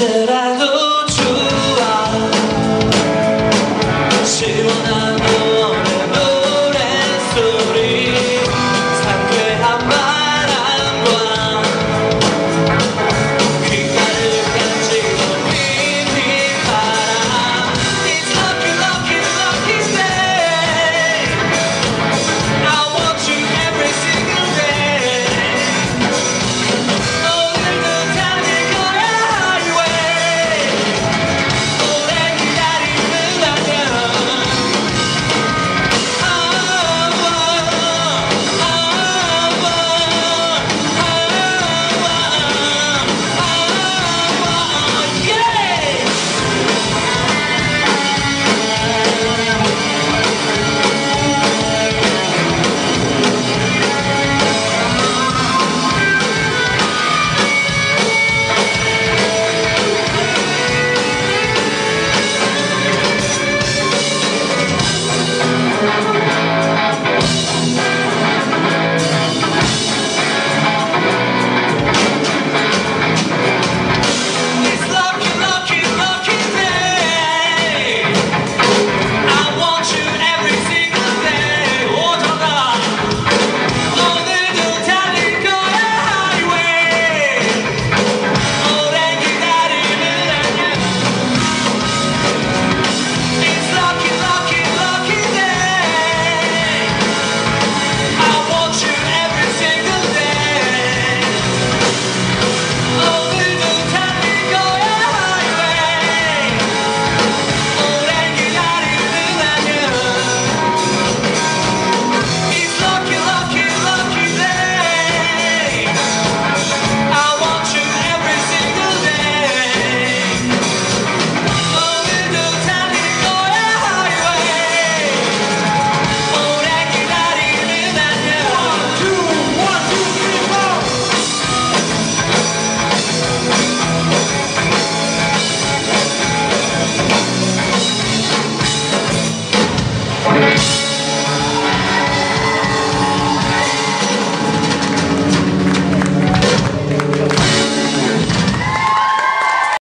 enterado